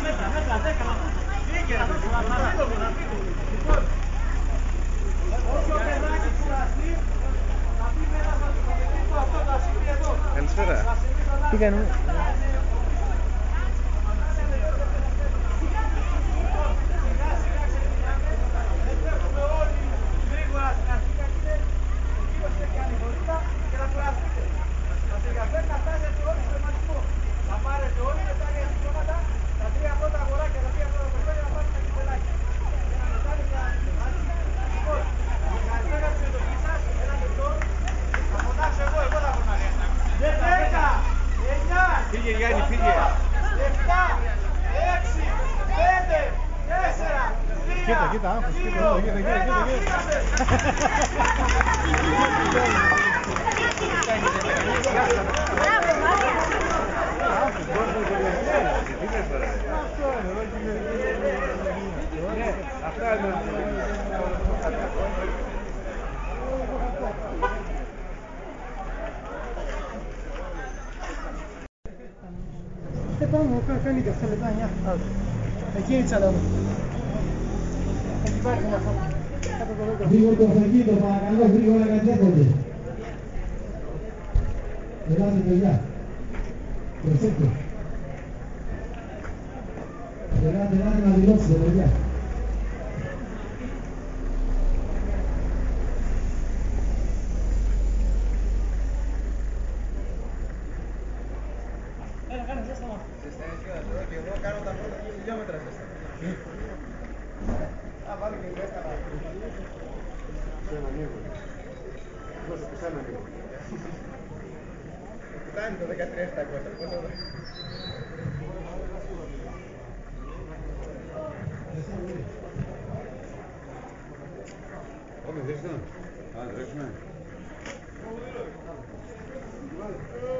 Καλησπέρα. Τι κάνουμε. Φύγε Γιάννη, φύγε. Κοίτα, κοίτα, άγχος, κοίτα, εδώ, κοίτα, κοίτα, κοίτα, κοίτα. Άγχος, μπορεί να το διαχειριστείς. Τι είναι τώρα. ρε. Αυτό είναι, εδώ και Ναι, αυτά είναι. Ε, πάμε, κα- κάνει και αυτά λεπτά, νιά. Εκεί είναι η τσάντα μου. Εκεί υπάρχει μια φώτα. Κάτω το δέντρο. Λίγο το αυτοκίνητο, παρακαλώ, γρήγορα κατέχονται. Ελάτε παιδιά. Προσέξτε. Ελάτε, ελάτε να δηλώσετε παιδιά. Φτάνει το 13.700. Όχι, δεν ήταν. Α, τρέξουμε. Έρχεται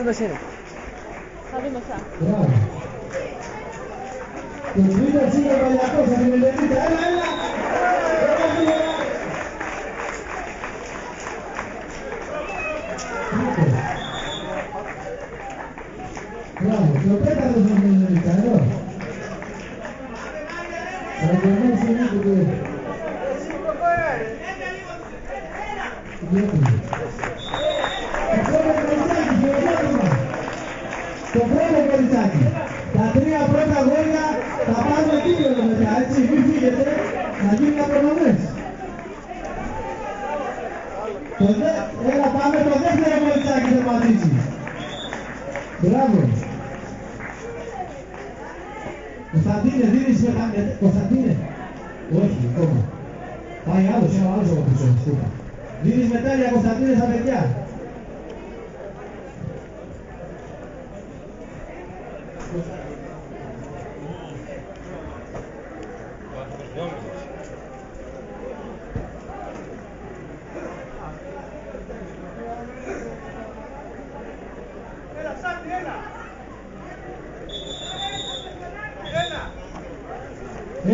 البشرية Έλα πάμε το δεύτερο κοριτσάκι θα πατήσει. Μπράβο. Κωνσταντίνε, δίνεις με τα... ε, Κωνσταντίνε. Όχι, ακόμα. Πάει άλλος, ένα άλλος από πίσω, σκούπα. Δίνεις μετάλλια Κωνσταντίνε στα παιδιά.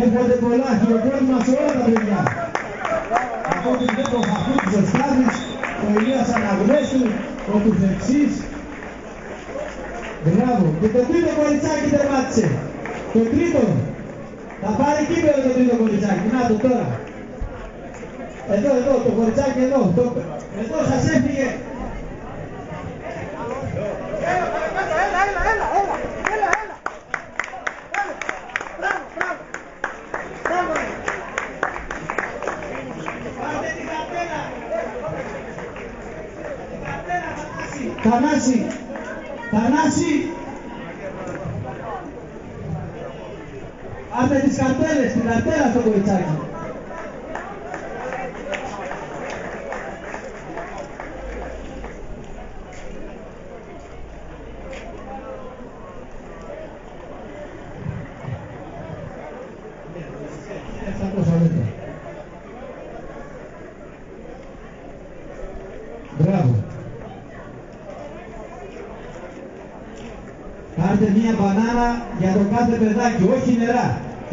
Έρχονται πολλά χειροκρότημα σε όλα τα παιδιά. Από την βλέπω ο Χαφούτης ο Στάδης, ο Ηλίας Αναγνώστου, ο Τουφεξής. Μπράβο. Και το τρίτο κοριτσάκι τερμάτισε. Το τρίτο. Θα πάρει κύπελο το τρίτο κοριτσάκι. Να το τώρα. Εδώ, εδώ, το κοριτσάκι εδώ. Το... Εδώ σας έφυγε. Θανάση, Θανάση. Άντε τις καρτέλες, την καρτέλα στο κοριτσάκι. Εξακόσια μέτρα. Μπράβο. Πάρτε μία μπανάνα για το κάθε παιδάκι, όχι νερά.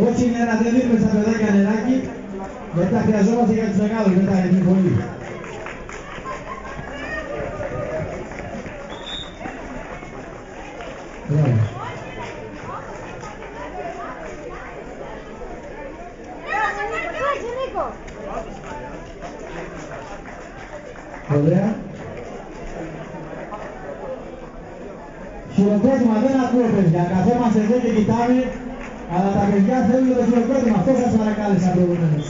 Όχι νερά, δεν δίνουμε στα παιδάκια νεράκι, γιατί τα χρειαζόμαστε για τους μεγάλους μετά, είναι πολύ. Μπράβο. Ωραία. Χειροκρότημα δεν ακούω παιδιά, καθόμαστε εδώ και κοιτάμε, αλλά τα παιδιά θέλουν το χειροκρότημα, αυτό σας παρακάλεσα προηγουμένως.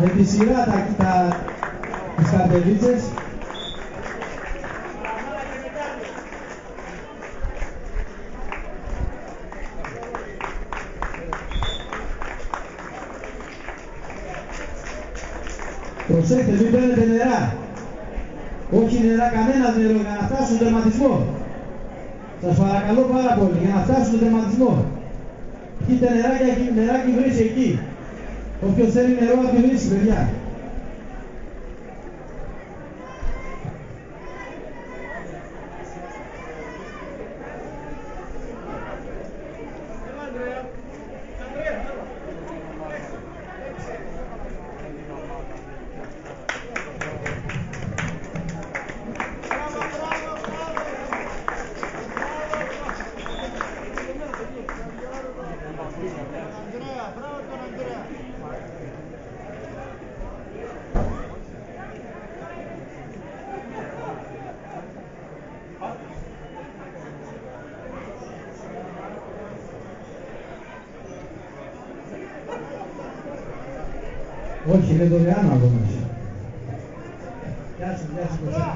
Με τη σειρά τα, τα, τις καρτελίτσες. Προσέξτε, μην παίρνετε νερά. Όχι νερά, κανένας νερό για να φτάσουν στον τερματισμό. Σας παρακαλώ πάρα πολύ, για να φτάσουν στον τερματισμό. Πείτε νεράκια, εκεί, νεράκι βρύσει εκεί. Όποιος θέλει νερό, να τη βρύσει, παιδιά. Όχι, είναι δωρεάν ακόμα. Γεια σου, γεια σου, Κωνσταντίνε. Μπράβο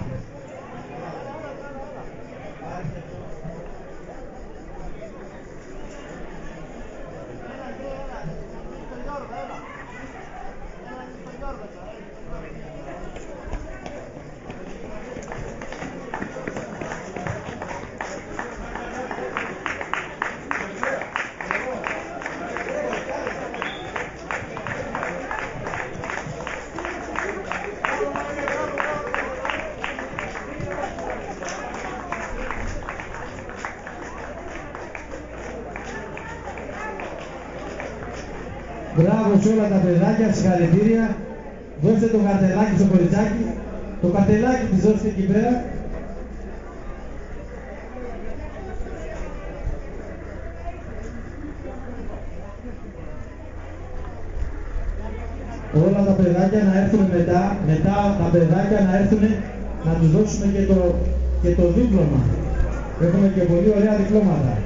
συγχαρητήρια. Δώστε το καρτελάκι στο κοριτσάκι. Το καρτελάκι της δώστε εκεί πέρα. Όλα τα παιδάκια να έρθουν μετά, μετά τα παιδάκια να έρθουν να τους δώσουμε και το, και το δίπλωμα. Έχουμε και πολύ ωραία διπλώματα.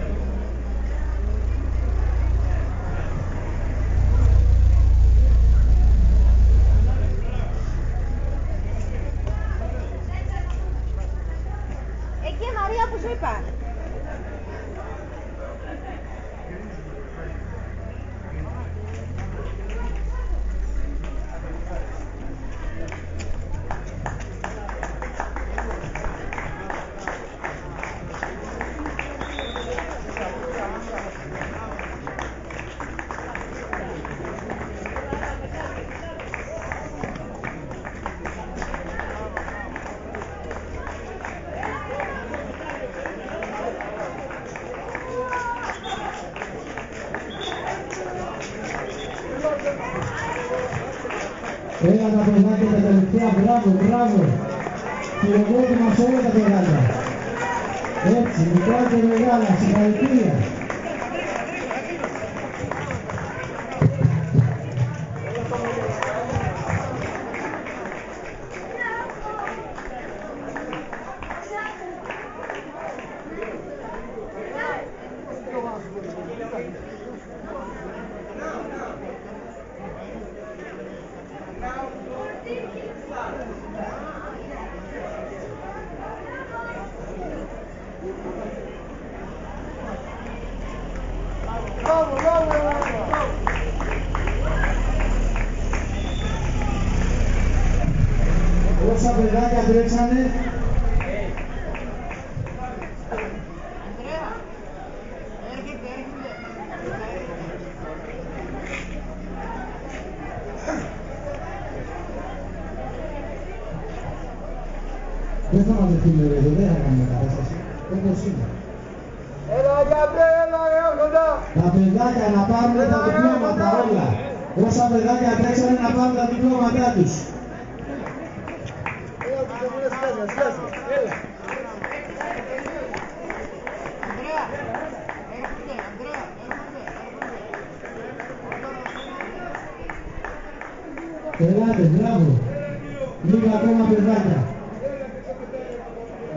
Έλα τα παιδάκια τα τελευταία, μπράβο, μπράβο. Χειροκρότημα σε όλα τα παιδάκια. Έτσι, μικρά και μεγάλα, συγχαρητήρια. παιδάκια Ελάτε, μπράβο. Λίγα ακόμα παιδάκια.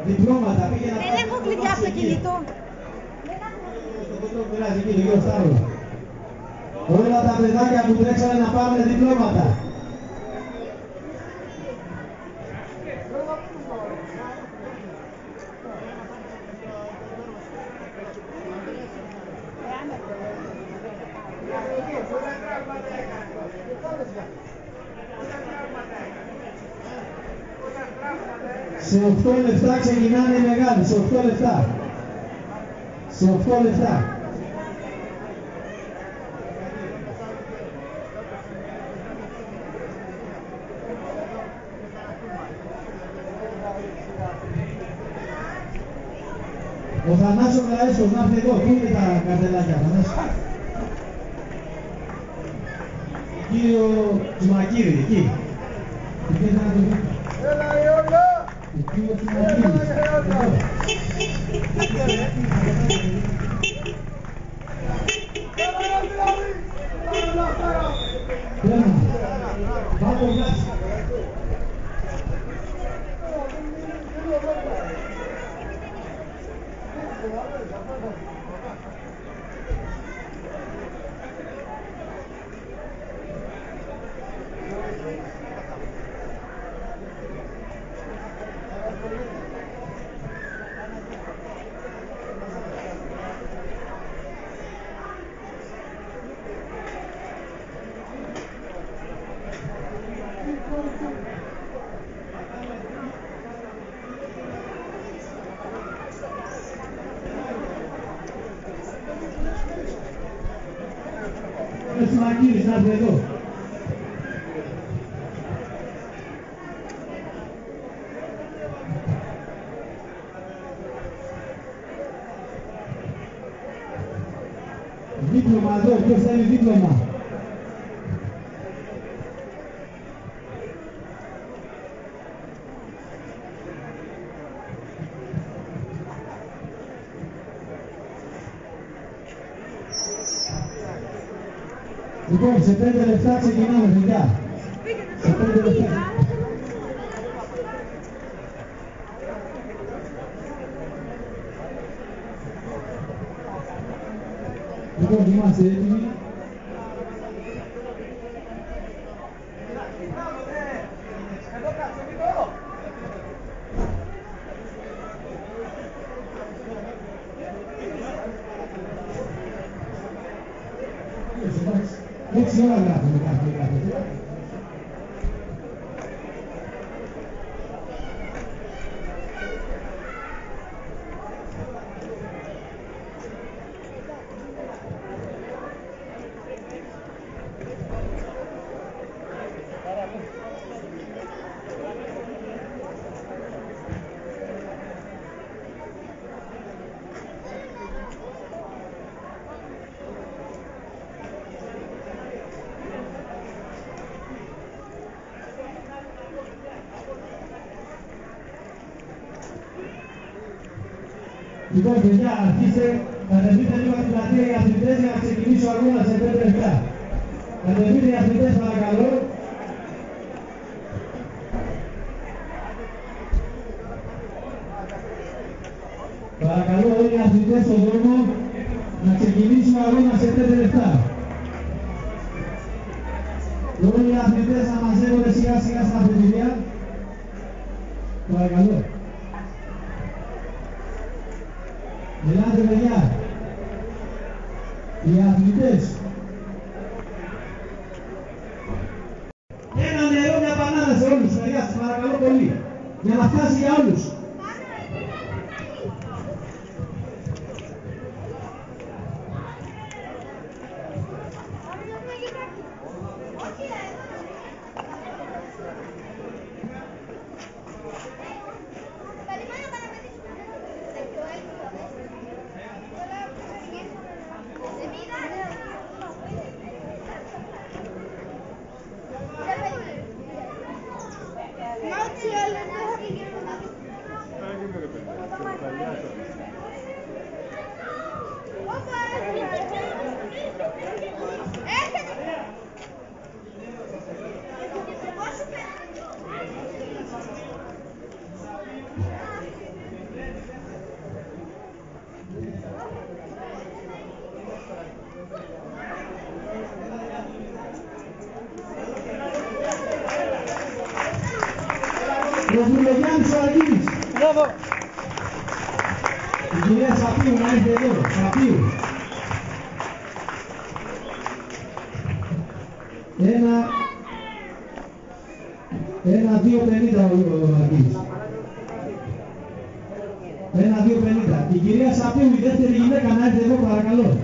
Διπλώματα, πήγαινε να Δεν έχω κλειδιά στο κινητό. Δεν το πειράζει εκεί, λίγο στάρω. Όλα τα παιδάκια που τρέξανε να πάρουν διπλώματα. Σε 8 λεπτά ξεκινάνε οι μεγάλοι, σε 8 λεπτά. Σε 8 λεπτά. Ο Θανάσος Λαέσος να έρθει εδώ, πού είναι τα καρτελάκια Θανάσο. Εκεί ο Τσουμακύρη, εκεί. Εκεί θα το δείτε. Έλα, Ιόλια. Εκεί ο Τσουμακύρης. Εδώ. Τρέμα. Πάμε γκάς. Ο Τσουμακύρης να έρθει εδώ. Δίπλωμα εδώ, ποιος θέλει δίπλωμα. Λοιπόν, σε πέντε λεπτά ξεκινάμε, παιδιά. Σε πέντε λεπτά. Λοιπόν, είμαστε έτοιμοι. Έξι ώρα γράφουμε κάθε κάθε. Λοιπόν, παιδιά, αρχίστε, κατεβείτε λίγο την πλατεία οι αθλητές για να ξεκινήσει ο αγώνας σε 5 λεπτά. Κατεβείτε οι αθλητές παρακαλώ. Παρακαλώ όλοι οι αθλητές στον δρόμο Ένα, ένα, δύο, πενήντα ο Μαρκίδης. Ένα, δύο, πενήντα. Η κυρία Σαπίου, η δεύτερη γυναίκα, να έρθει εδώ παρακαλώ.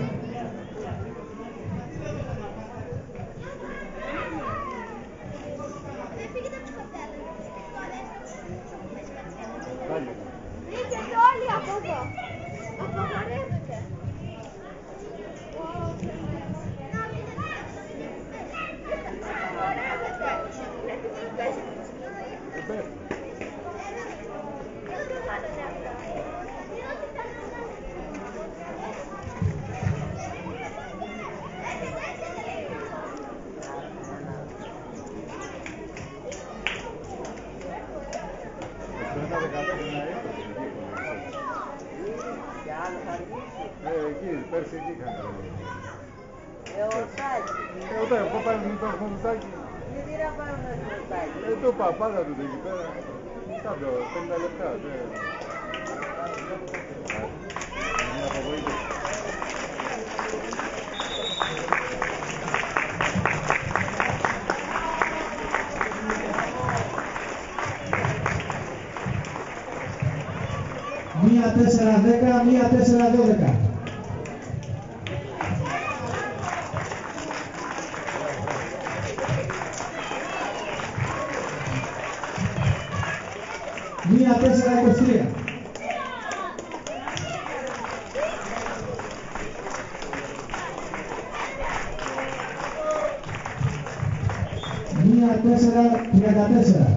1-4-34.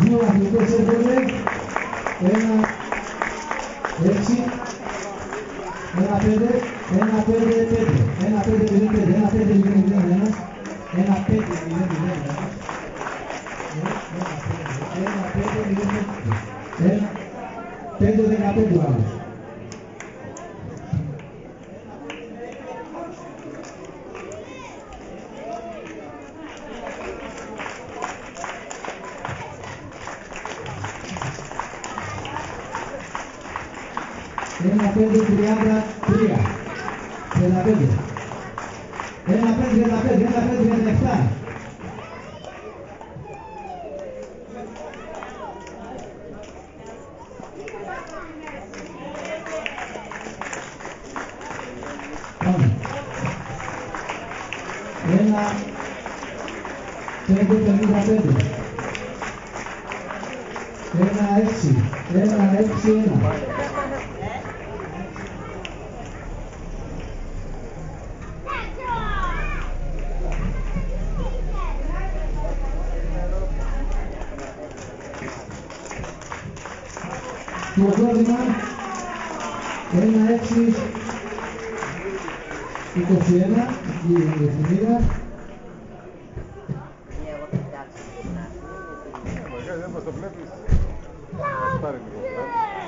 Δύο αθλητές έφερε, ένα, έξι, apede, en de apede. y definidas. Gracias.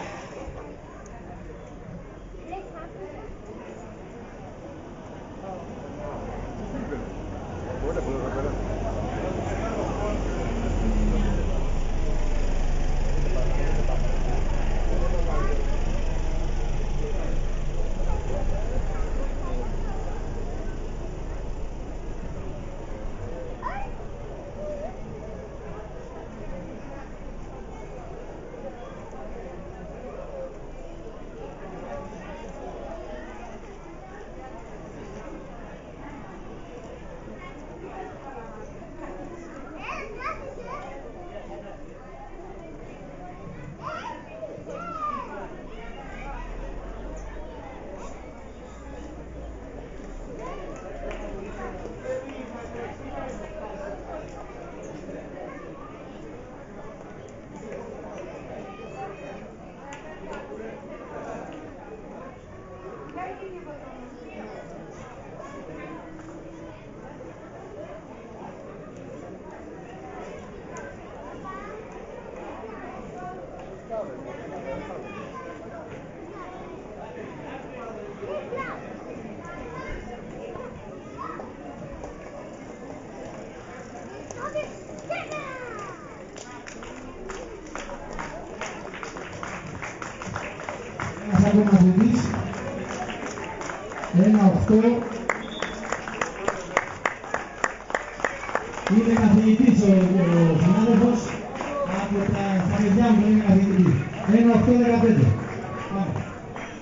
18 είναι καθηγητής ο, ο συνάδελφος από τα στα παιδιά μου είναι καθηγητής. 1-8-15. Πάμε.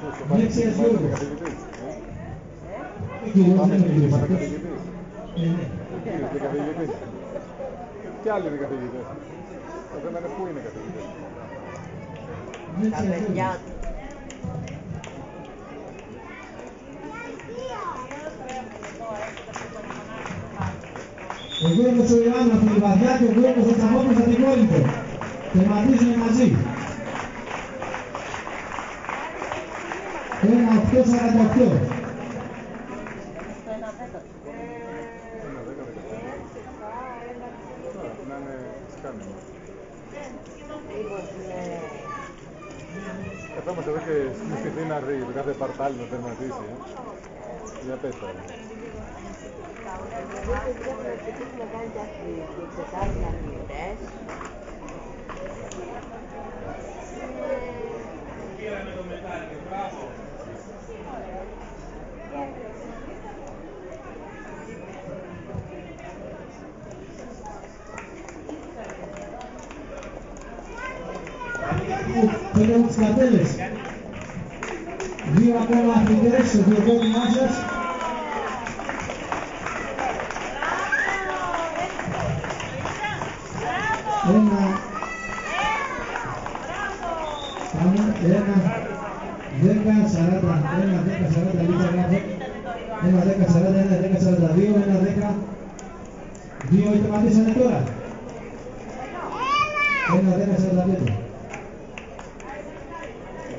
Πόσο Ναι, πάνε ξέρεις, πάνε Γιώργο. καθηγητής, ε; Ο κύριος Πάνε δεν είναι ο κύριος πάνε αυτός. καθηγητής. Ε, ναι. Κύριος και καθηγητής. Κι άλλοι είναι καθηγητές. Το θέμα είναι πού είναι καθηγητές; Δεν Τα ξέρεις, παιδιά Γιώργο. του. Ο Γιώργος ο Ιωάννου από τη Λιβαδιά και ο Γιώργος ο Τσαμόπουλος από την Κόλυμπο. Τερματίζουν μαζί. Ένα 8-48. Ένα δέκα δεκαπέντε. Τώρα, Να είναι σκάνημα. Καθόμαστε εδώ και συναισθηθεί να ρίξει το κάθε παρτάλι να τερματίσει. ε. Για πες τώρα. Φέρνω τις καρτέλες. Δύο ακόμα αθλητές στο διοικό Μάζας. Ένα, δέκα, σαράντα. Ένα, δέκα, σαράντα δύο. Ένα, δέκα. Δύο τερματίσανε τώρα. Ένα, δέκα, σαράντα πέντε.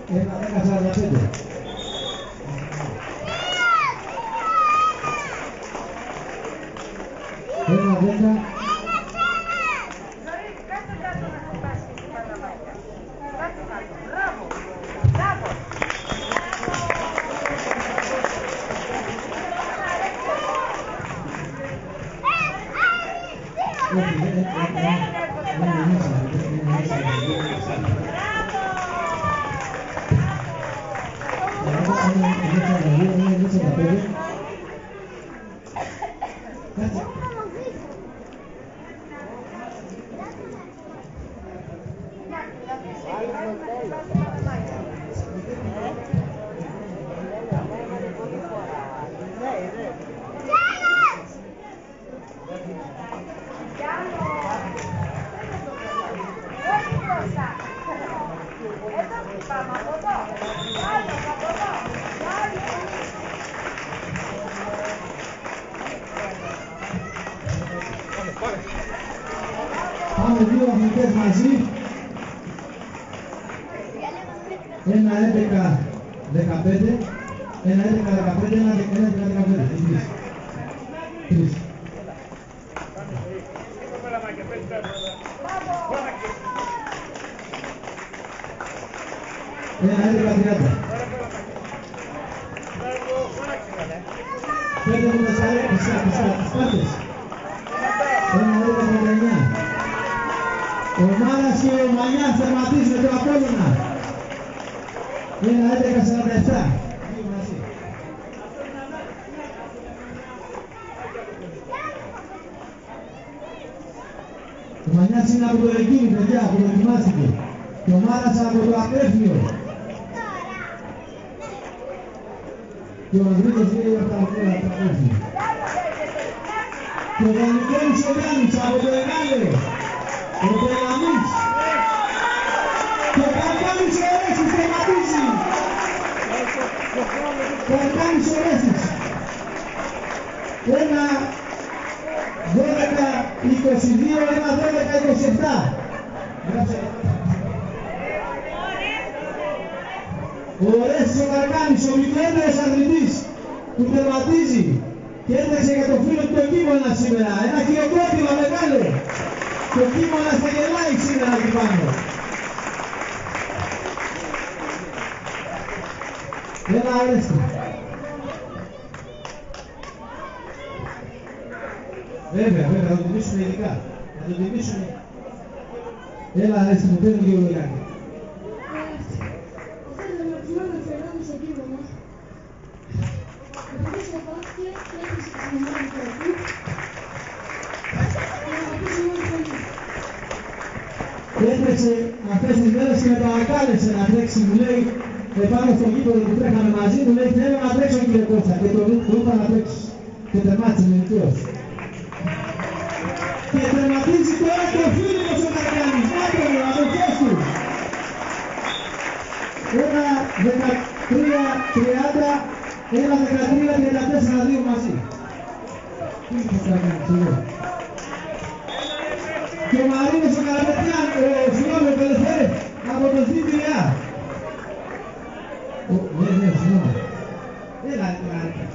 Ένα, δέκα, σαράντα πέντε. Ένα, δέκα. Όχι, Ο Μανιάς είναι από το Ρεκίνη, παιδιά, που δοκιμάστηκε. Και ο Μάρας από το Ακρέφνιο. Και ο Ανδρίκος λέει από Ο Τι είναι το Καρκάνης, εγώ. Και ο Μαρίνος ο Καραπετιάν, ο συγγνώμη, ο Πελευθέρη, από το ΣΥΠΙΑ. Ναι, ναι, συγγνώμη. Έλα, έλα, έλα.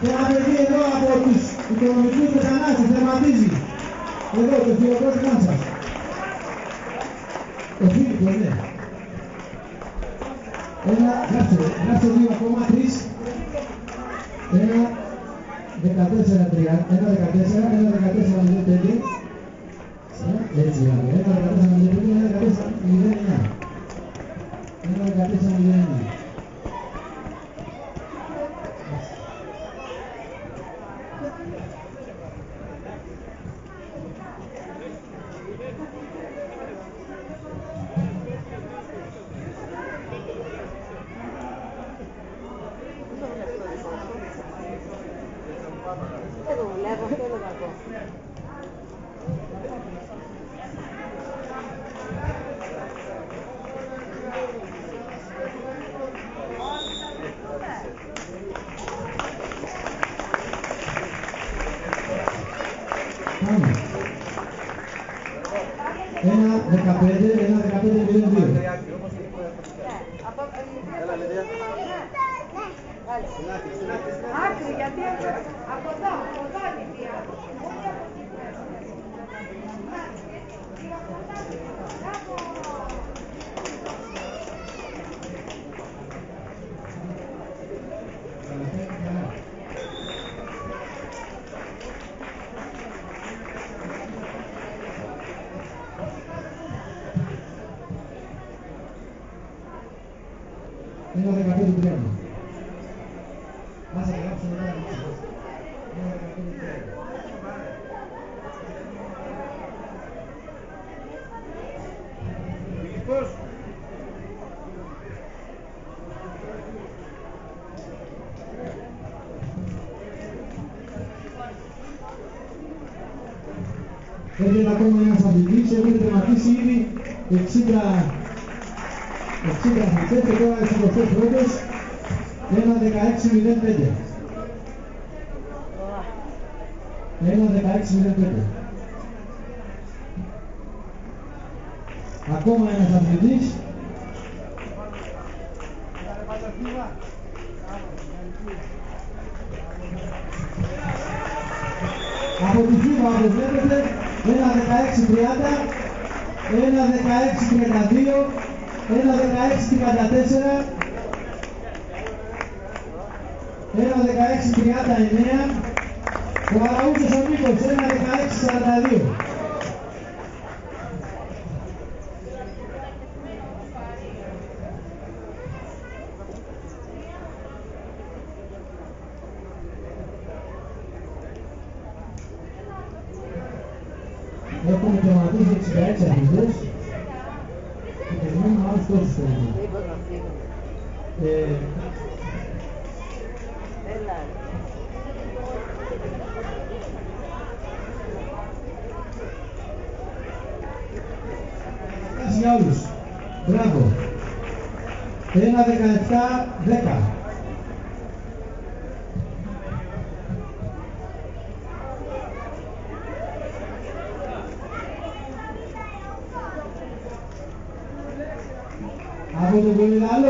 Και ένα παιδί εδώ από τους οικονομικούς μετανάστες τερματίζει. Εδώ, το φιλοκρότης σας. Ο Φίλιππος, ναι. Ένα, γράψτε, γράψτε δύο ακόμα, τρεις. Ένα, 14-3, ένα 14, ένα 14-05. Έτσι, ένα 14-05, ένα 14-09. Ένα 14-09. Δεν το δουλεύω, αυτό είναι κακό. Πάμε. Ένα 15, ένα 15-02. Ναι, από... Έλα, Λιδία. Άκρη, γιατί από εδώ, από εδώ είναι η θεία. Ένα 15-30. Άσε να γράψω μετά. Ένα 15-30. Φιλιππός. Έρχεται ακόμα ένας αθλητής, έχουν τερματίσει ήδη 60 60 αθλητές και τώρα οι 23 πρώτες, ένα 16-05. Ένα 16-05. Ακόμα ένας αθλητής. Από τη FIBA όπως βλέπετε, ένα 16-30, ένα 16-32, ένα 16-34, ένα 16-39, ο Αραούτσος ο Νίκος, ένα 16-42. Έχουμε τερματίσει 66 αθλητές και περιμένουμε άλλους τόσους περίπου. Μήπως να φύγουν. Ε, Έλα. Ευχαριστώ για όλους. Μπράβο. Ένα 17-10. Από τον Πολυδαλό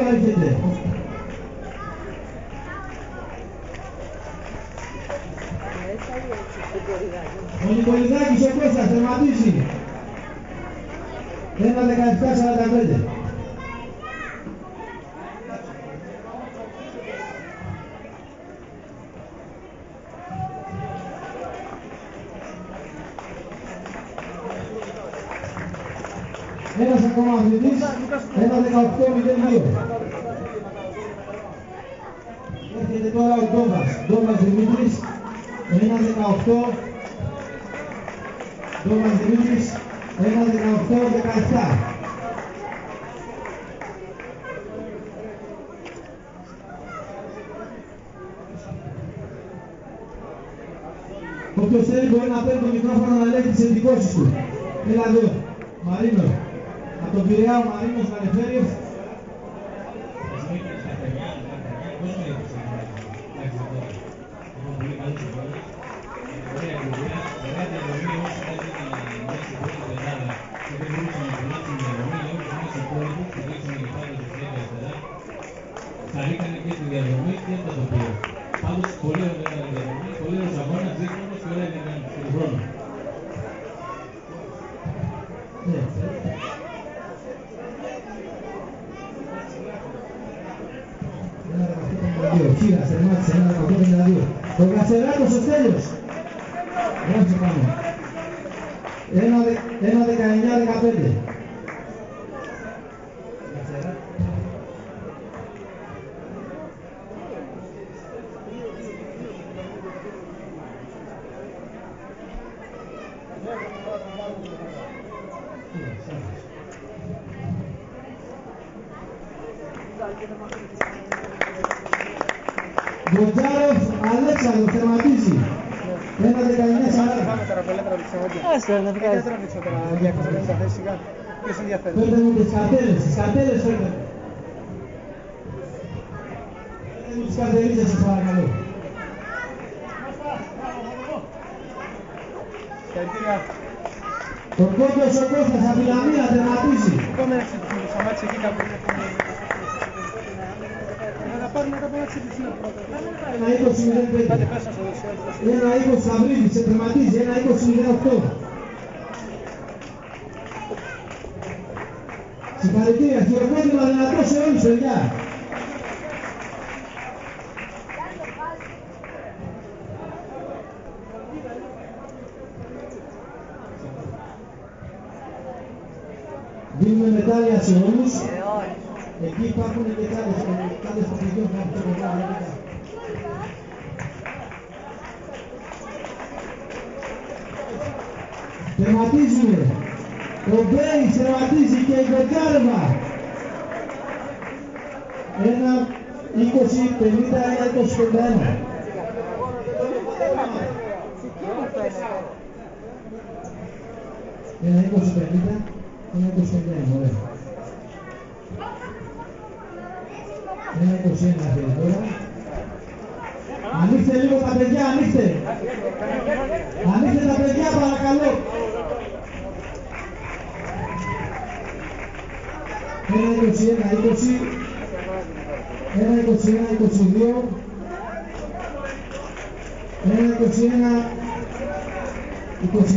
18-52. Κύρα, τερμάτισε ένα 18-52. Ο Κασεράκος ο Στέλιος. Γράψε πάνω. Ένα δε- Ένα 19-15. Γκοτζάροφ δεξιότητα. Άσε, να Γιατί βγάλεις. δεν τραβήξω τώρα 250 θέσεις σιγά. Ποιος ενδιαφέρει; Φέρτε μου τις καρτέλες, τις καρτέλες φέρτε. Φέρτε μου τις καρτελίτες σας παρακαλώ. Συγχαρητήρια. Ο Κόκκος ο Κώστας από τη Λαμία τερματίζει. Επόμενα εξελίξουμε το σταμάτησε εκεί κάπου. Θα πάρουμε κάπου ένα εξελίξουμε πρώτα. Ένα 20-05. Κάντε πέσα στο δεξιό. Ένα 20 Σαβρίδης, σε τερματίζει. Ένα 20-08. Χειροκρότημα δυνατό σε όλους, παιδιά. Δίνουμε μετάλλια 20-50, ένα 20-51. Ένα 20-50, ένα 21, ωραία. Ένα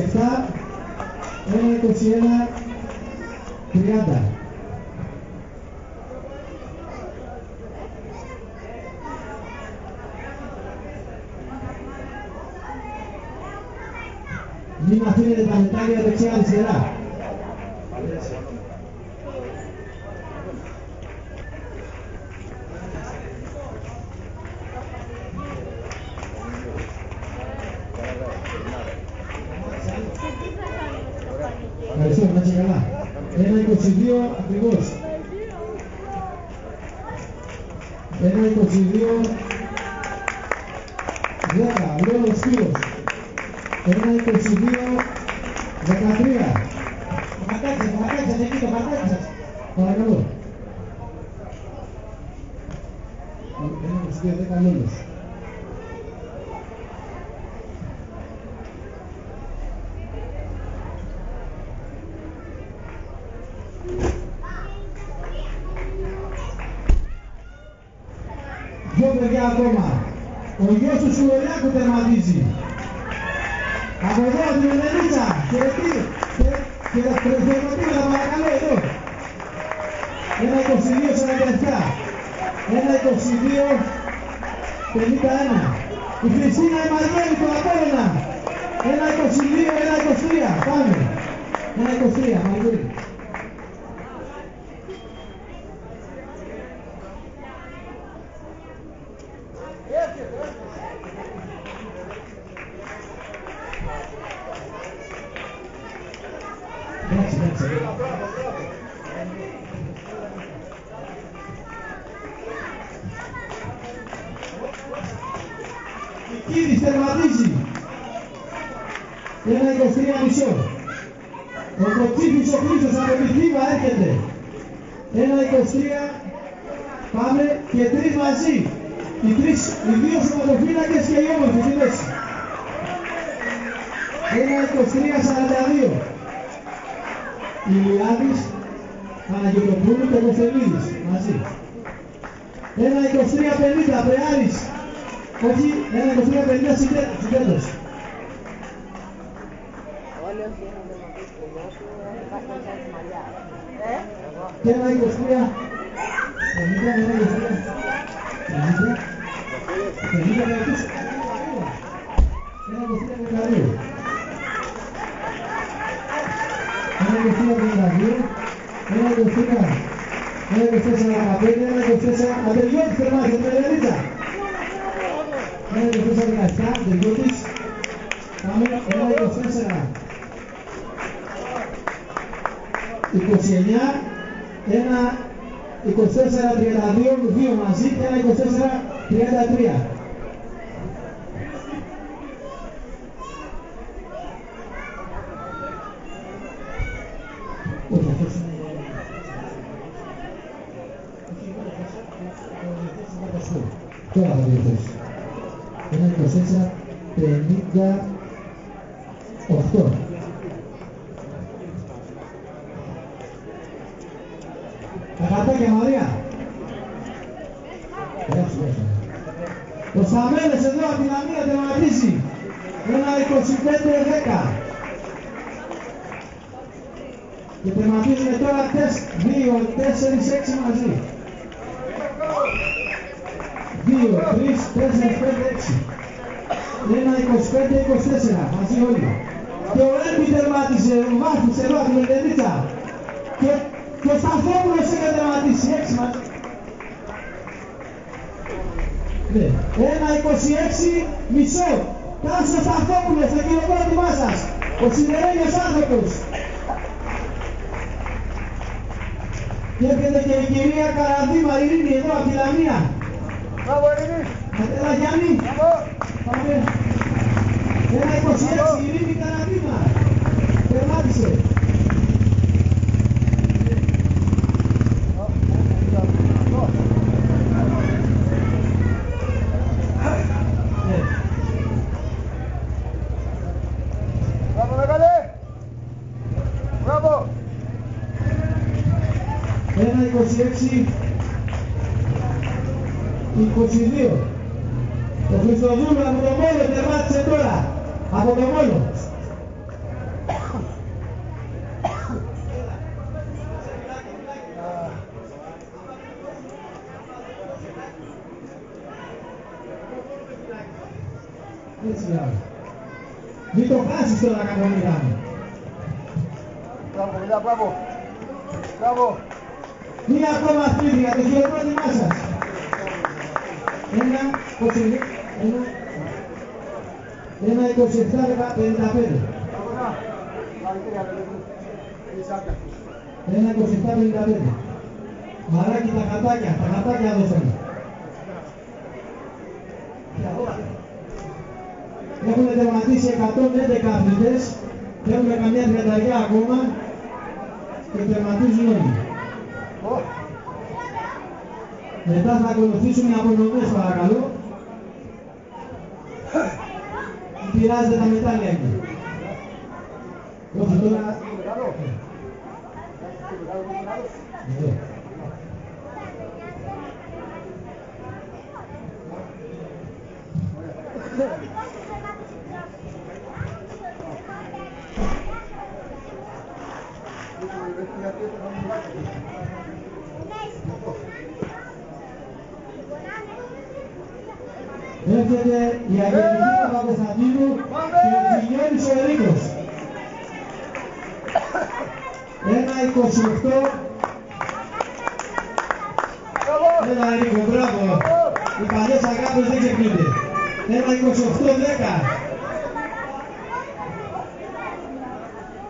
está, eh, considera Και χειροκροτήματα παρακαλώ εδώ. Ένα 22-47. Ένα 22-51. Η Χριστίνα η Μαριέλη του Απόλλωνα. Ένα 24-32, δύο μαζί και ένα 24-33. Όχι, αυτός είναι... Τώρα θα διορθώσει. Ένα 24-58. Τα χαρτάκια Μαρία. Εντάξει, εντάξει. Ο Σαμέλες εδώ από την Αμία τερματίζει. Ένα 25-10. Και τερματίζουν τώρα 2-4-6 μαζί. 2, 3, 4, 5, 6. Ένα 25-24 μαζί όλοι. Και ο Έμπι τερμάτισε, ο Βάθης εδώ από την Ελενίτσα. Και, και ο Σταθόπουλος έκανε τερματίσει, 6 μαζί. Ναι. Ένα 26 μισό. Τάσο Σταθόπουλος, το χειροκρότημά σας. Ο σιδερένιος άνθρωπος. Και έρχεται και η κυρία Καραντίμα Ειρήνη εδώ από τη Λαμία. Μπράβο, Ειρήνη. Έλα Γιάννη. Μπράβο. Πάμε. Ένα 26 Ειρήνη Καραντίμα. Τερμάτισε. Ναι. Μπράβο, μεγάλε. Μπράβο. Ένα 26 22 Το Χριστοδούλου από το Μόλο τερμάτισε τώρα Από το Μόλο Έτσι άλλο. Μην το χάσεις τώρα κανονικά μου. Μπράβο, παιδιά, μπράβο. Μπράβο. Μία ακόμα σπίτι για το χειροκρότημά σας. Ένα, 20, ένα, ένα 27, 55. Μπράβο, να. Συγχαρητήρια, παιδί μου. Είσαι άπιαστος. Ένα 27, 55. Μαράκι τα χατάκια, τα χατάκια δώσαμε. Έχουμε τερματίσει 111 αθλητές, έχουμε καμιά τριανταριά ακόμα και τερματίζουν όλοι. Ω, Μετά θα ακολουθήσουν οι απονομές παρακαλώ. Πειράζετε τα μετάλλια εκεί. Όχι τώρα. μεγάλο. Τι μεγάλο, τι μεγάλο. Εδώ. Έρχεται η Αγγελική Παπακοσταντίνου και ο Ζηλιώνης ο Ερίκος. Ένα 28. Ένα Ερίκο, μπράβο. Οι παλιές αγάπες δεν ξεχνούνται. Ένα 28-10.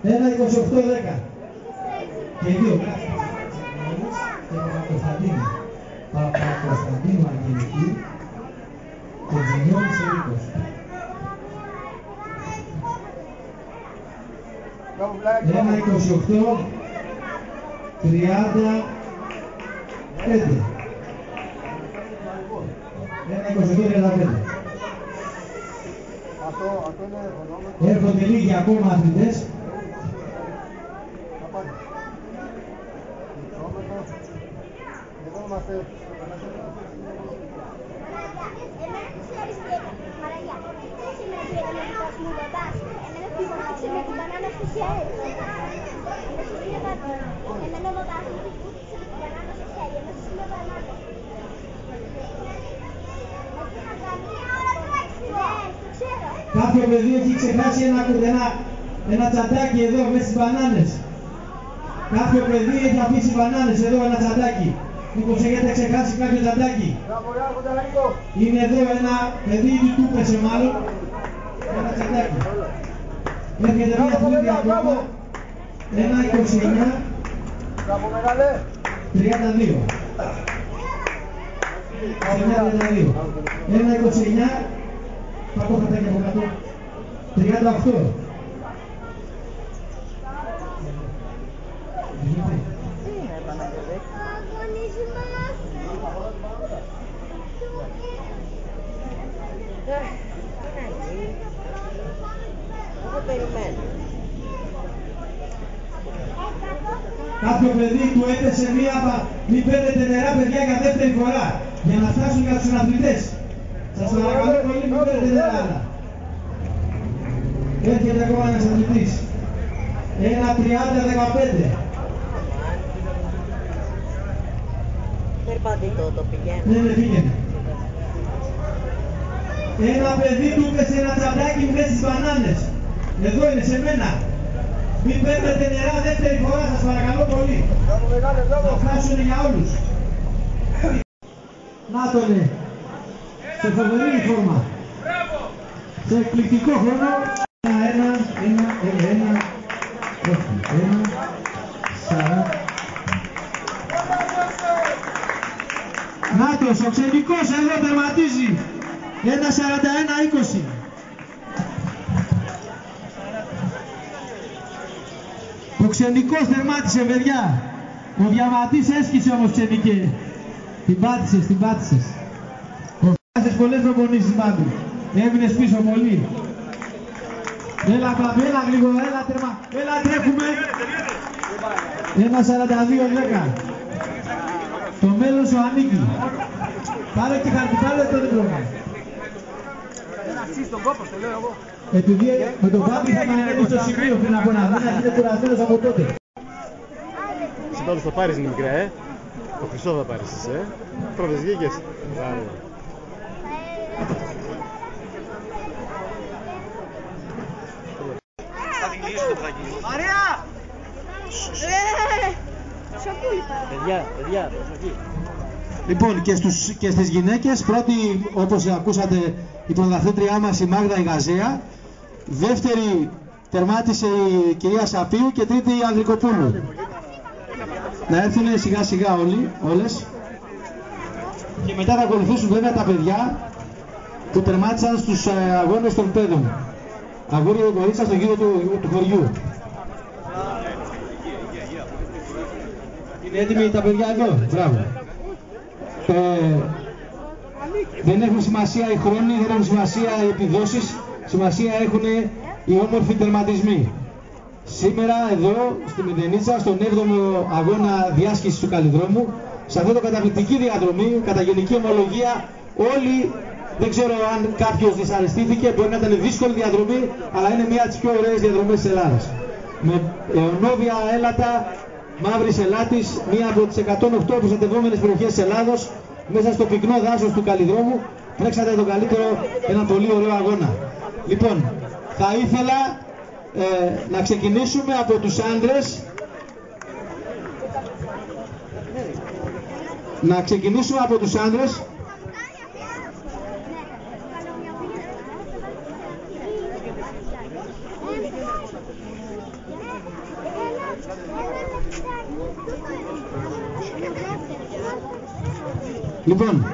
Ένα 28-10. και δύο γράφει και Παπακοσταντίνου. Παπακοσταντίνου Αγγελική 1.28, 35. 1.28, 35. Έρχονται λίγοι ακόμα αθλητές. Εδώ είμαστε Κάποιο παιδί έχει ξεχάσει ένα, ένα, ένα τσαντάκι εδώ μέσα στις μπανάνες. Κάποιο παιδί έχει αφήσει μπανάνες εδώ ένα τσαντάκι. Μήπως έχετε ξεχάσει κάποιο τσαντάκι; Μπράβο, ρε, άρχοντα, Νίκο. Είναι εδώ ένα παιδί του του πέσε μάλλον. Ένα τσαντάκι. Έρχεται μια αθλήτρια ακόμα. Ένα 29, Μπράβο, μεγάλε. 32. 32. Ένα 29, πάρ' το χαρτάκι από κάτω. 38. Εγώ περιμένω. Κάποιο παιδί του έπεσε μία πα... Μην παίρνετε νερά παιδιά για δεύτερη φορά. Για να φτάσουν για τους συναθλητές. Σας παρακαλώ πολύ μην παίρνετε νερά άλλα. Έρχεται ακόμα ένας αθλητής. Ένα 30-15. Περπατητό το πηγαίνω. Ναι, ναι, πήγαινε. Ένα παιδί του έπεσε ένα τσαντάκι μέσα στις μπανάνες. Εδώ είναι σε μένα. Μην παίρνετε νερά δεύτερη φορά σας παρακαλώ πολύ. Μπράβο, μεγάλε, Θα μπράβο. φτάσουν για όλους. Να τον ναι. Σε φοβερή φόρμα. Σε εκπληκτικό χρόνο. Ένα, ένα, ένα, ένα, ένα, όχι, ένα, σαρά. Νάτος, ο ξενικός εδώ τερματίζει. Ένα 41-20. Ο ξενικός τερμάτισε, παιδιά. Ο διαβατής έσκησε όμως ξενικέ. Την πάτησες, την πάτησες. Ο Φάσες πολλές προπονήσεις πάντου. Έμεινες πίσω πολύ. Έλα μπαμπή, έλα γρήγορα, έλα τέρμα. Έλα τρέχουμε. Ένα 42-10. Το μέλλον σου ανήκει. Πάρε και χαρτί, πάρε το δίπλωμα. Ένα τσι στον κόπο, το λέω εγώ. Επειδή με τον Πάπη θα ανέβει στο σημείο πριν από ένα μήνα και είναι κουρασμένος από τότε. Εσύ πάντως θα πάρεις την μικρά, ε. Το χρυσό θα πάρεις εσύ, ε. Πρώτες βγήκες. Μπράβο. Σοκούλι πάρα. Παιδιά, παιδιά, προσοχή. Λοιπόν, και, στους, και στις γυναίκες, πρώτη, όπως ακούσατε, η πρωταθλήτριά μας η Μάγδα η Γαζέα, δεύτερη τερμάτισε η κυρία Σαπίου και τρίτη η Ανδρικοπούλου. Να έρθουν σιγά σιγά όλοι, όλες. Και μετά θα ακολουθήσουν βέβαια τα παιδιά που τερμάτισαν στους ε, αγώνες των παιδών. Αγόρια και κορίτσια στον γύρο του, του χωριού. Είναι έτοιμοι τα παιδιά εδώ; Μπράβο. Ε, δεν έχουν σημασία οι χρόνοι, δεν έχουν σημασία οι επιδόσεις, σημασία έχουν οι όμορφοι τερματισμοί. Σήμερα εδώ στη Μηδενίτσα, στον 7ο αγώνα διάσκησης του Καλλιδρόμου, σε αυτό το καταπληκτική διαδρομή, κατά γενική ομολογία, όλοι, δεν ξέρω αν κάποιος δυσαρεστήθηκε, μπορεί να ήταν δύσκολη διαδρομή, αλλά είναι μια από τις πιο ωραίες διαδρομές της Ελλάδας. Με αιωνόβια έλατα, μαύρη ελάτης, μία από τις 108 προστατευόμενες περιοχές της Ελλάδος, μέσα στο πυκνό δάσος του Καλλιδρόμου, τρέξατε το καλύτερο, ένα πολύ ωραίο αγώνα. Λοιπόν, θα ήθελα ε, να ξεκινήσουμε από τους άντρες, να ξεκινήσουμε από τους άντρες, Ένα, ένα, Λοιπόν,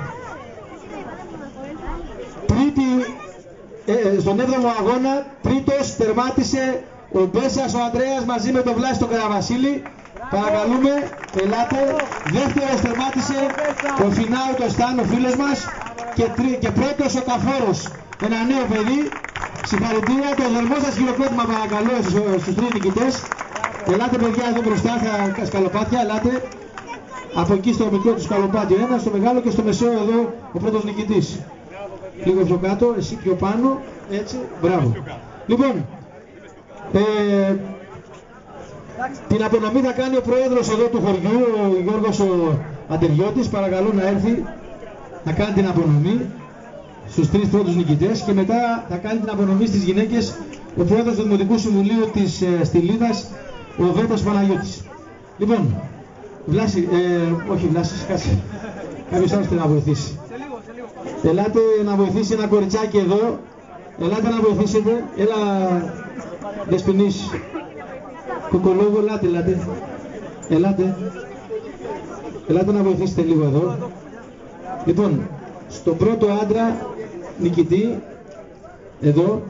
τρίτη, ε, ε, στον 7ο αγώνα, τρίτος τερμάτισε ο Μπέσας ο Ανδρέας μαζί με τον Βλάση τον Καραβασίλη. Παρακαλούμε, ελάτε. Δεύτερος τερμάτισε ο Φινάου το Στάν, ο φίλος μας. Και, τρί, και πρώτος ο Καφόρος, ένα νέο παιδί. Συγχαρητήρια, το δερμό σας χειροκρότημα παρακαλώ στους, στους τρεις νικητές. Ελάτε παιδιά εδώ μπροστά, στα σκαλοπάτια, ελάτε. Από εκεί στο μικρό του σκαλοπάτι ο ένας, στο μεγάλο και στο μεσαίο εδώ ο πρώτος νικητής. Λίγο πιο κάτω, εσύ πιο πάνω, έτσι, μπράβο. Λοιπόν, ε, την απονομή θα κάνει ο πρόεδρος εδώ του χωριού, ο Γιώργος ο Αντεριώτης, παρακαλώ να έρθει να κάνει την απονομή στους τρεις πρώτους νικητές και μετά θα κάνει την απονομή στις γυναίκες ο πρόεδρος του Δημοτικού Συμβουλίου της ε, Στυλίδας, ο Βέτος Παναγιώτης. Λοιπόν, Βλάση, ε, όχι Βλάση, κάτσε. Κάποιος άλλος θέλει να βοηθήσει. Ελάτε να βοηθήσει ένα κοριτσάκι εδώ. Ελάτε να βοηθήσετε. Έλα, Δεσποινής. Κουκολόγο, ελάτε, ελάτε. Ελάτε. Ελάτε να βοηθήσετε λίγο εδώ. Λοιπόν, στον πρώτο άντρα νικητή, εδώ,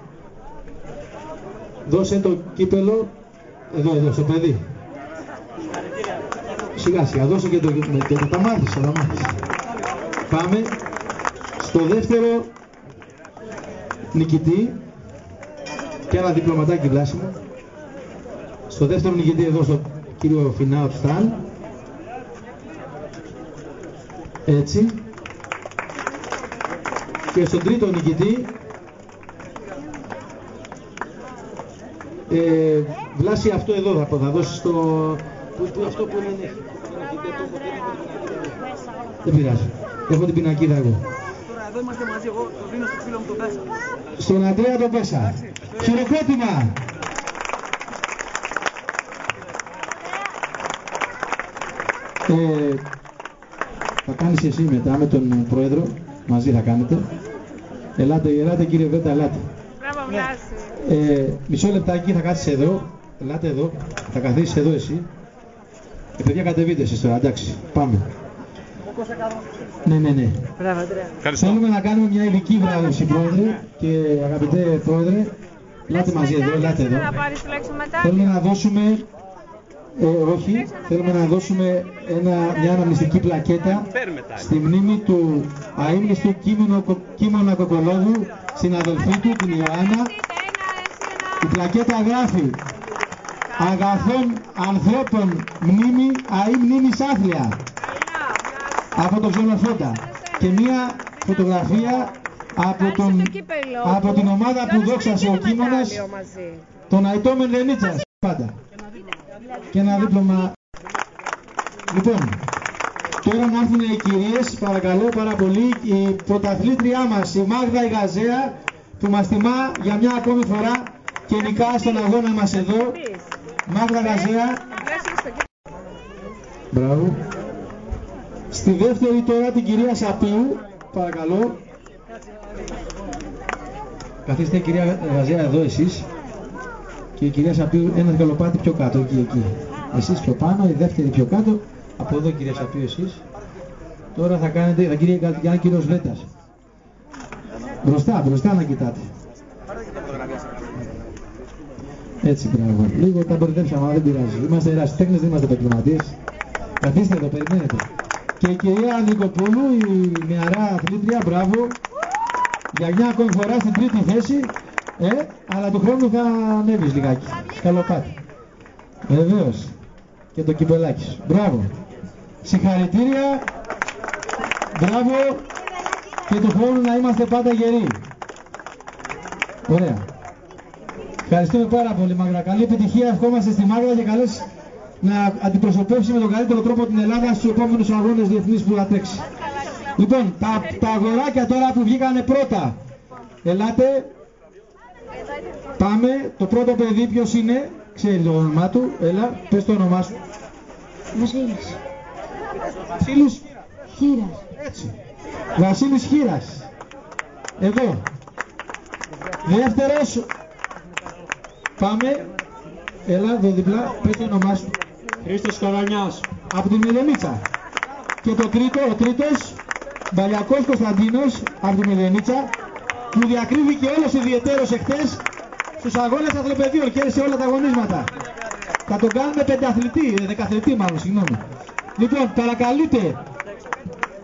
δώσε το κύπελο, εδώ, εδώ, στο παιδί. Σιγά σιγά, δώσε και το, και το, τα μάθησα, τα μάθησα. Πάμε στο δεύτερο νικητή και ένα διπλωματάκι βλάσιμο. Στο δεύτερο νικητή εδώ στο κύριο Φινάου Σταν. Έτσι. Και στον τρίτο νικητή ε, Βλάση αυτό εδώ θα πω, θα δώσεις το... Που, που, αυτό που είναι... Δεν πειράζει. Έχω την πινακίδα εγώ. Τώρα εδώ είμαστε μαζί, εγώ το δίνω στο φίλο μου τον Πέσα. Στον Αντρέα τον Πέσα. Χειροκρότημα. Ε, θα κάνεις εσύ μετά με τον Πρόεδρο, μαζί θα κάνετε. Ελάτε, ελάτε κύριε Βέτα, ελάτε. Μπράβο, Βλάση. Ε, μισό λεπτάκι θα κάτσεις εδώ. Ελάτε εδώ. Θα καθίσεις εδώ εσύ. Ε, παιδιά κατεβείτε εσείς τώρα, εντάξει. Πάμε. Ναι, ναι, ναι. Μπράβο, Αντρέα. Θέλουμε να κάνουμε μια ειδική βράδυ, πρόεδρε και αγαπητέ πρόεδρε. Ελάτε μαζί εδώ, ελάτε εδώ. Να πάρεις τουλάχιστον μετά. Θέλουμε να δώσουμε, ε, όχι, θέλουμε να δώσουμε ένα, μια αναμνηστική πλακέτα στη μνήμη του αείμνηστου κείμενο, κείμενα κοκολόγου στην αδελφή του, την Ιωάννα. Η πλακέτα γράφει αγαθών ανθρώπων μνήμη αή μνήμης άθλια από τον Ξενοφόντα και μια φωτογραφία από, τον, από την ομάδα που δόξασε ο Κίμωνας τον Αϊτό Μενδενίτσας πάντα. Και ένα δίπλωμα. Λοιπόν τώρα να έρθουν οι κυρίες παρακαλώ πάρα πολύ η πρωταθλήτριά μας η Μάγδα η Γαζέα που μας τιμά για μια ακόμη φορά και νικά στον αγώνα μας εδώ. Μάγδα Γαζέα. Μπράβο Στη δεύτερη τώρα την κυρία Σαπίου, παρακαλώ. Καθίστε κυρία Γαζέα εδώ εσείς και η κυρία Σαπίου ένα γαλοπάτι πιο κάτω, εκεί, εκεί. Εσείς πιο πάνω, η δεύτερη πιο κάτω, από εδώ κυρία Σαπίου εσείς. Τώρα θα κάνετε, θα κύριε Κατοικιάν κύριος Βέτας. Μπροστά, μπροστά να κοιτάτε. Έτσι, μπράβο. Λίγο τα μπερδέψαμε, αλλά δεν πειράζει. Είμαστε ερασιτέχνες, δεν είμαστε επαγγελματίες. Καθίστε εδώ, περιμένετε. Και η κυρία Νικοπούλου, η νεαρά αθλήτρια, μπράβο, για μια ακόμη φορά στην τρίτη θέση, ε, αλλά του χρόνου θα ανέβεις λιγάκι, σκαλοπάτι. Βεβαίως. Και το κυπελάκι σου. Μπράβο. Συγχαρητήρια. Μπράβο. Και του χρόνου να είμαστε πάντα γεροί. Ωραία. Ευχαριστούμε πάρα πολύ Μάγδα. Καλή επιτυχία. Ευχόμαστε στη Μάγδα και καλές να αντιπροσωπεύσει με τον καλύτερο τρόπο την Ελλάδα στους επόμενους αγώνες διεθνείς που θα τρέξει. Λοιπόν, τα, τα αγοράκια τώρα που βγήκανε πρώτα. Ελάτε. Πάμε. Το πρώτο παιδί ποιος είναι. Ξέρει το όνομά του. Έλα. Πες το όνομά σου. Βασίλης. Βασίλης; Χείρας. Έτσι. Βασίλης Χείρας. Εδώ. Δεύτερος. Πάμε. Έλα εδώ διπλά. Πες το όνομά σου. Χρήστος Κορονιάς. από τη Μηδενίτσα. Και το τρίτο, ο τρίτος, Μπαλιακός Κωνσταντίνος από τη Μηδενίτσα, που διακρίβηκε όλος ιδιαιτέρως εχθές στους αγώνες αθλοπεδίων και σε όλα τα αγωνίσματα. Θα τον κάνουμε πενταθλητή, ε, δεκαθλητή μάλλον, συγγνώμη. Λοιπόν, παρακαλείτε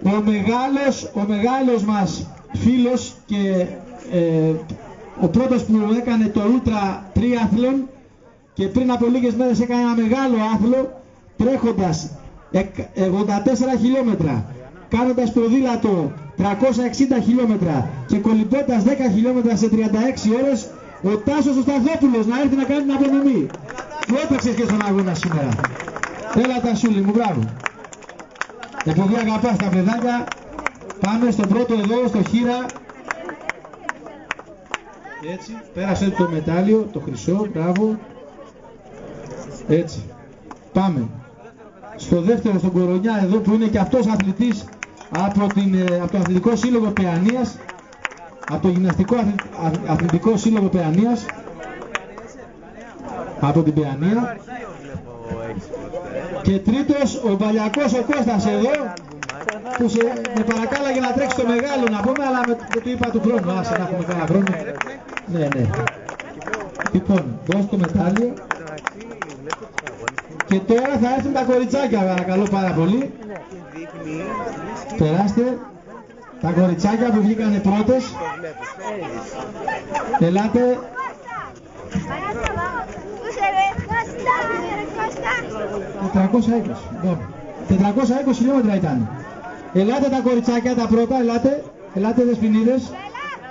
ο μεγάλος, ο μεγάλος μας φίλος και ε, ο πρώτος που έκανε το Ultra Triathlon και πριν από λίγες μέρες έκανε ένα μεγάλο άθλο τρέχοντας εκ- 84 χιλιόμετρα, κάνοντας ποδήλατο 360 χιλιόμετρα και κολυμπώντας 10 χιλιόμετρα σε 36 ώρες ο Τάσος ο Σταθόπουλος να έρθει να κάνει την απονομή. Που έπαιξες και στον αγώνα σήμερα. Έλα Τασούλη μου, μπράβο. Επειδή αγαπάς τα παιδάκια, πάμε στον πρώτο εδώ, στο χείρα. Έτσι, πέρασε το μετάλλιο, το χρυσό, μπράβο. Έτσι. Πάμε. Στο δεύτερο, στον Κορονιά, εδώ που είναι και αυτός αθλητής από, την, ε, από το Αθλητικό Σύλλογο Παιανίας, από το Γυμναστικό Αθλη- Α- Αθλητικό Σύλλογο Παιανίας, από την Παιανία. Και τρίτος, ο Παλιακός ο Κώστας εδώ, που σε, με παρακάλαγε να τρέξει το μεγάλο να πούμε, αλλά με, δεν του είπα του χρόνου, άσε να έχουμε κανένα χρόνο. Ναι, ναι. Λοιπόν, δώσ' το μετάλλιο. Και τώρα θα έρθουν τα κοριτσάκια, παρακαλώ πάρα πολύ. Περάστε. Τα κοριτσάκια που βγήκανε πρώτες. Ελάτε. Πού σε ρε, Κώστα, Κώστα. 420. Λοιπόν, 420 χιλιόμετρα ήταν. Ελάτε τα κοριτσάκια τα πρώτα, ελάτε. Ελάτε δεσποινίδες.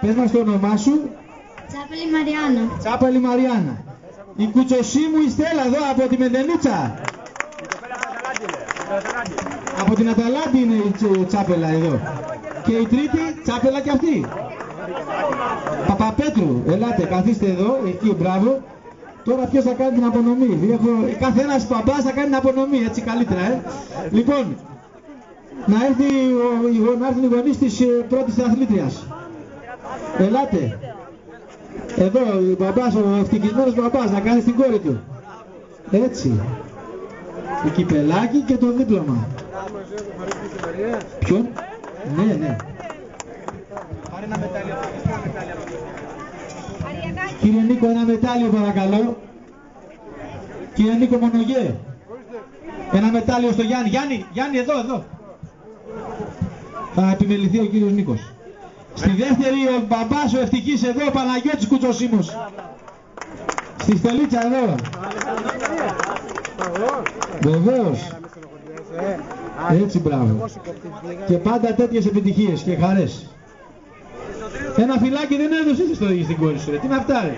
Πες μας το όνομά σου. Τσάπελη Μαριάννα. Τσάπαλη Μαριάννα. Η κουτσοσίμου η Στέλλα εδώ από τη Μεντενίτσα. Από την Αταλάντη είναι η Τσι- Τσάπελα εδώ. Και η τρίτη Τσάπελα και αυτή. Παπαπέτρου, ελάτε, καθίστε εδώ, εκεί, μπράβο. Τώρα ποιος θα κάνει την απονομή. Έχω... Κάθε ένας παπάς θα κάνει την απονομή, έτσι καλύτερα, ε. Λοιπόν, να, έρθει, ο, οι γο- να έρθουν οι γονείς της ε, πρώτης αθλήτριας. Ελάτε. Εδώ, ο μπαμπάς, ο ευτυχισμένος μπαμπάς, να κάνει στην κόρη του. Έτσι. Το κυπελάκι και το δίπλωμα. Ποιον; Ναι, ναι. Κύριε Νίκο, ένα μετάλλιο παρακαλώ. Κύριε Νίκο Μονογέ. Ένα μετάλλιο στο Γιάννη. Γιάννη, Γιάννη, εδώ, εδώ. Θα επιμεληθεί ο κύριος Νίκος. Στη δεύτερη ο μπαμπάς ο ευτυχής εδώ, ο Παναγιώτης Κουτσοσίμος. Στη στολίτσα εδώ. Βεβαίως. Έτσι μπράβο. Και πάντα τέτοιες επιτυχίες και χαρές. Ένα φυλάκι δεν έδωσες στο στην κόρη σου ρε. Τι είναι αυτά ρε.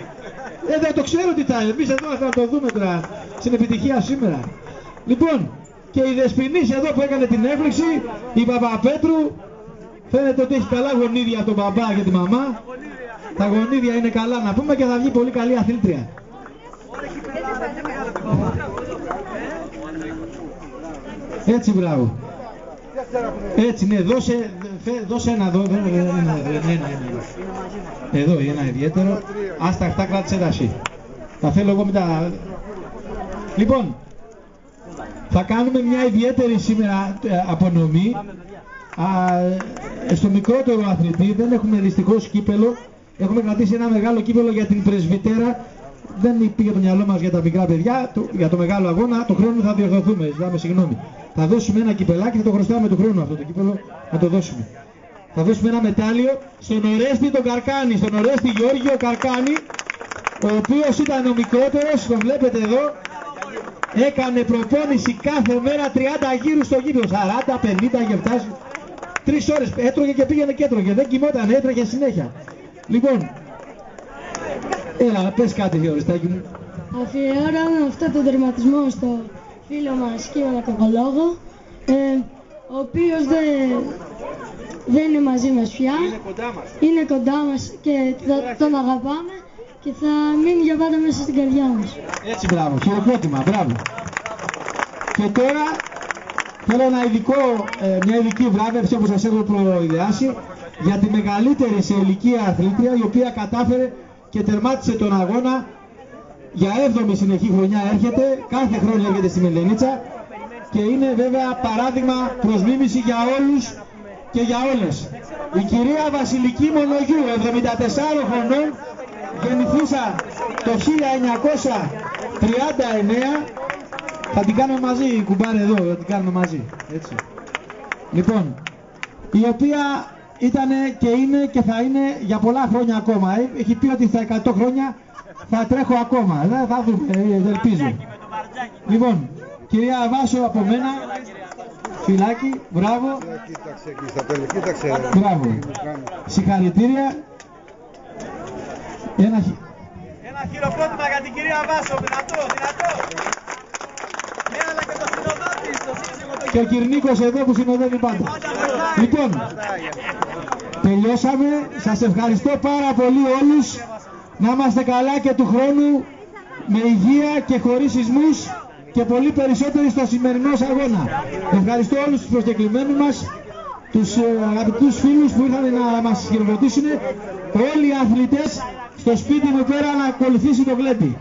Ε, δεν το ξέρω τι θα είναι. Εμείς εδώ θα το δούμε τώρα στην επιτυχία σήμερα. Λοιπόν, και η Δεσποινής εδώ που έκανε την έφλεξη, η Παπαπέτρου, φαίνεται ότι έχει καλά γονίδια από τον μπαμπά και τη μαμά. Τα γονίδια είναι καλά να πούμε και θα βγει πολύ καλή αθλήτρια. Έτσι μπράβο. Έτσι ναι, δώσε, φε- δώσε ένα εδώ, ναι, ναι, ναι, ναι, ναι, ναι, ναι. Εδώ ένα ιδιαίτερο. Άστα αυτά κράτησε τα εσύ. Τα θέλω εγώ μετά. Λοιπόν, θα κάνουμε μια ιδιαίτερη σήμερα ε, απονομή. Α, ε, στο μικρότερο αθλητή δεν έχουμε δυστυχώς κύπελο. Έχουμε κρατήσει ένα μεγάλο κύπελο για την πρεσβυτέρα. Δεν πήγε το μυαλό μας για τα μικρά παιδιά, το- για το μεγάλο αγώνα. Το χρόνο θα διορθωθούμε, ζητάμε συγγνώμη. Θα δώσουμε ένα κυπελάκι, θα το χρωστάμε του χρόνου αυτό το κύπελο, να το δώσουμε. Θα δώσουμε ένα μετάλλιο στον Ορέστη τον Καρκάνη, στον Ορέστη Γιώργιο Καρκάνη, ο οποίος ήταν ο μικρότερος, τον βλέπετε εδώ, έκανε προπόνηση κάθε μέρα 30 γύρους στο γήπεδο, 40, 50 και φτάσει. Τρεις ώρες έτρωγε και πήγαινε και έτρωγε, δεν κοιμόταν, έτρεχε συνέχεια. Λοιπόν, έλα, πες κάτι Γιώργη, μου. Αφιερώναμε αυτό το τερματισμό στο φίλο μας κύριο Κακολόγο, ε, ο οποίος δεν, δεν είναι μαζί μας πια. Είναι κοντά μας. Είναι κοντά μας και θα- τον αγαπάμε και θα μείνει για πάντα μέσα στην καρδιά μας. Έτσι μπράβο, χειροκρότημα, μπράβο. Και τώρα θέλω ένα ειδικό, ε, μια ειδική βράβευση όπως σας έχω προειδεάσει για τη μεγαλύτερη σε ηλικία αθλήτρια η οποία κατάφερε και τερμάτισε τον αγώνα για 7η συνεχή χρονιά έρχεται, κάθε χρόνο έρχεται στη Μελενίτσα και είναι βέβαια παράδειγμα προς μίμηση για όλους και για όλες. Η κυρία Βασιλική Μονογιού, 74 χρονών, γεννηθήσα το 1939. Θα την κάνουμε μαζί, κουμπάρε εδώ, θα την κάνουμε μαζί. Έτσι. Λοιπόν, η οποία ήταν και είναι και θα είναι για πολλά χρόνια ακόμα. Ε. Έχει πει ότι στα 100 χρόνια θα τρέχω ακόμα. Ε, θα δούμε, ε, ελπίζω. Λοιπόν, κυρία Βάσο από μένα, φυλάκι, μπράβο. Κοίταξε εκεί στα τέλη, κοίταξε. Μπράβο. Συγχαρητήρια. Ένα, χι- Ένα χειροκρότημα για την κυρία Βάσο, δυνατό, δυνατό. Και ο Κυρνίκος εδώ που συνοδεύει πάντα. Λοιπόν, τελειώσαμε. Σας ευχαριστώ πάρα πολύ όλους. Να είμαστε καλά και του χρόνου με υγεία και χωρίς σεισμούς και πολύ περισσότεροι στο σημερινό αγώνα. Ευχαριστώ όλους τους προσκεκλημένους μας, τους ε, αγαπητούς φίλους που ήρθαν να μας χειροκροτήσουν, όλοι οι αθλητές στο σπίτι μου πέρα να ακολουθήσει το γλέπι.